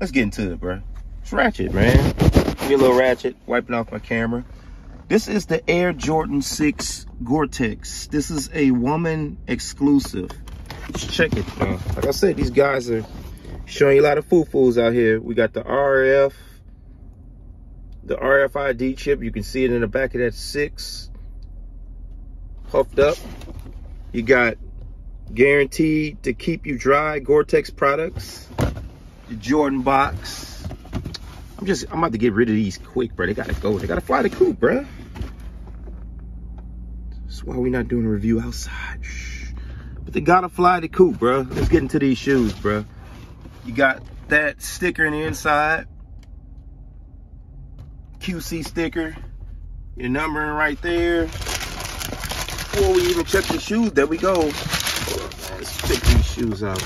let's get into it, bro. It's ratchet, man. Give me a little ratchet, wiping off my camera. This is the Air Jordan 6 Gore-Tex. This is a woman exclusive. Let's check it, bro. Like I said, these guys are showing you a lot of foo-foos out here. We got the RF, the RFID chip. You can see it in the back of that 6. Puffed up. You got guaranteed to keep you dry Gore-Tex products. The Jordan box. I'm just, I'm about to get rid of these quick, bro. They gotta go. They gotta fly the coop, bro. That's why we're not doing a review outside. Shh. But they gotta fly the coop, bro. Let's get into these shoes, bro. You got that sticker in the inside. QC sticker. Your numbering right there. Before we even check the shoes, there we go. Let's check these shoes out.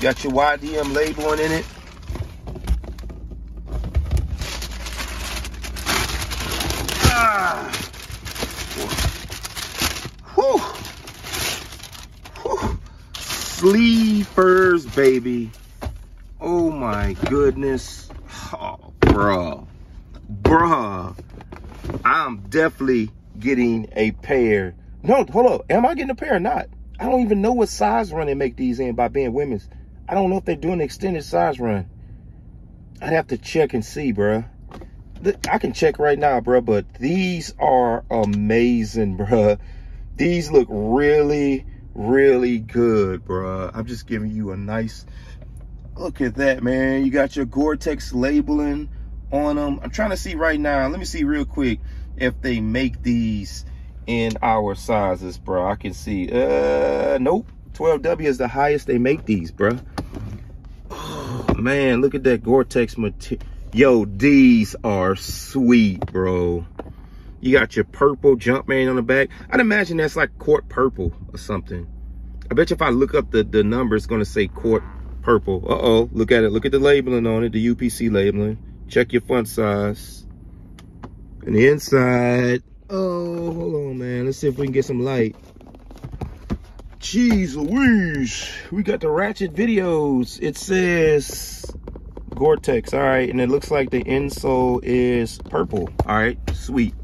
Got your YDM labeling in it. Ah. Whew. Whew. Sleepers, baby. Oh my goodness. Oh, bruh. Bruh. I'm definitely getting a pair. No, hold up. Am I getting a pair or not? I don't even know what size run they make these in by being women's. I don't know if they're doing extended size run. I'd have to check and see, bruh. I can check right now, bruh, but these are amazing, bruh. These look really, really good, bruh. I'm just giving you a nice look at that, man. You got your Gore-Tex labeling on them. I'm trying to see right now. Let me see real quick if they make these in our sizes, bro. I can see, uh, nope. 12W is the highest they make these, bro. Man, look at that Gore-Tex material. Yo, these are sweet, bro. You got your purple Jumpman on the back. I'd imagine that's like court purple or something. I bet you if I look up the, the number, it's going to say court purple. Uh-oh, look at it. Look at the labeling on it, the UPC labeling. Check your font size. And the inside, oh, hold on, man. Let's see if we can get some light. Jeez Louise, we got the ratchet videos. It says Gore-Tex, all right, and it looks like the insole is purple. All right, sweet.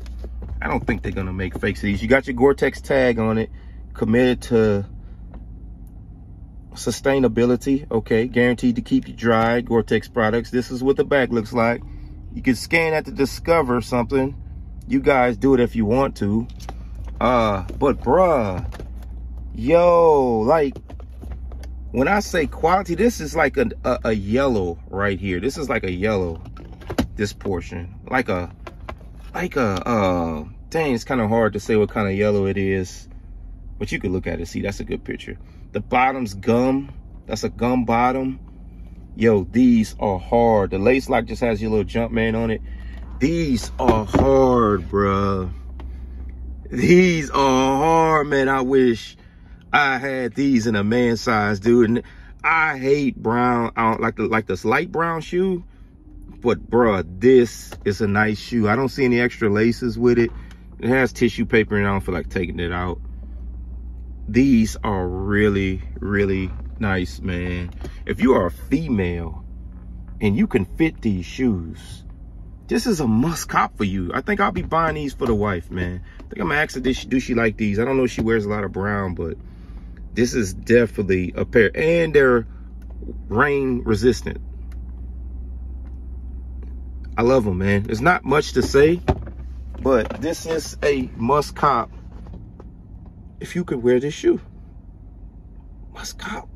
I don't think they're gonna make fakes of these. You got your Gore-Tex tag on it, committed to sustainability, okay, guaranteed to keep you dry, Gore-Tex products. This is what the back looks like. You can scan that to discover something. You guys do it if you want to. Uh, but bruh, yo, like, when I say quality, this is like a, a, a yellow right here. This is like a yellow, this portion. Like a, like a, uh, dang, it's kind of hard to say what kind of yellow it is. But you could look at it, see, that's a good picture. The bottom's gum. That's a gum bottom. Yo, these are hard. The lace lock just has your little Jumpman on it. These are hard, bruh. These are hard, man. I wish I had these in a man size, dude. And I hate brown. I don't like the like this light brown shoe. But bruh, this is a nice shoe. I don't see any extra laces with it. It has tissue paper and I don't feel like taking it out. These are really, really nice, man. If you are a female and you can fit these shoes, this is a must cop for you. I think I'll be buying these for the wife, man. I think I'm gonna ask her, does she, do she like these? I don't know if she wears a lot of brown, but this is definitely a pair. And they're rain resistant. I love them, man. There's not much to say, but this is a must cop if you could wear this shoe. Must cop.